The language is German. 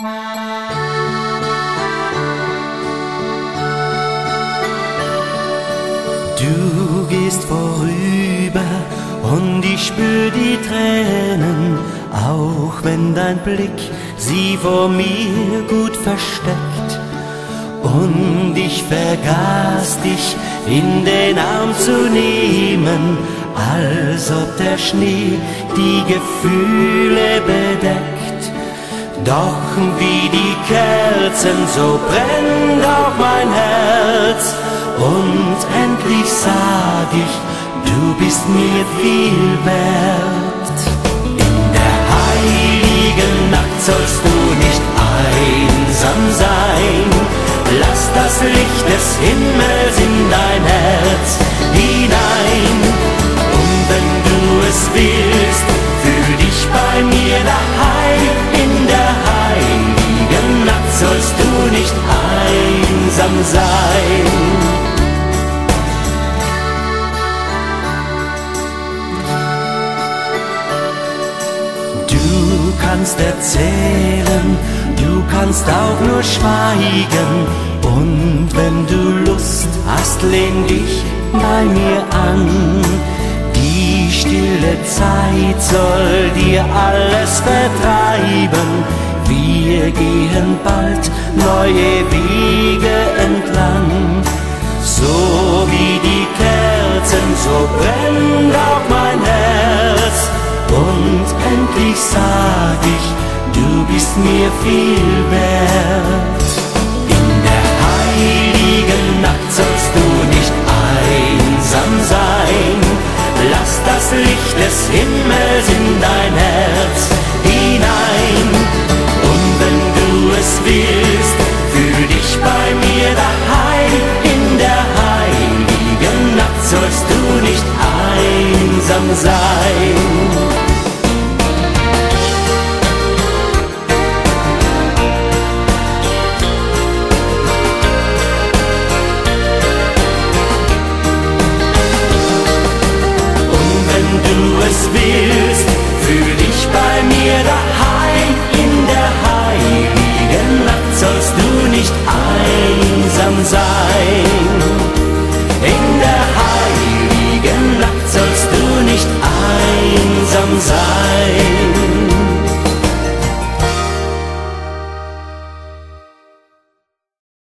Du gehst vorüber und ich spür die Tränen, auch wenn dein Blick sie vor mir gut versteckt. Und ich vergaß dich in den Arm zu nehmen, als ob der Schnee die Gefühle bedeckt. Doch wie die Kerzen, so brennt auch mein Herz. Und endlich sag ich, du bist mir viel wert. In der heiligen Nacht sollst du nicht einsam sein. Lass das Licht des Himmels in dein Herz sein. Du kannst erzählen, du kannst auch nur schweigen. Und wenn du Lust hast, lehn dich bei mir an. Die stille Zeit soll dir alles vertreiben. Gehen bald neue Wege entlang. So wie die Kerzen, so brennt auch mein Herz. Und endlich sag ich, du bist mir viel wert. In der heiligen Nacht sollst du nicht einsam sein. Lass das Licht des Himmels in dein Herz feliz.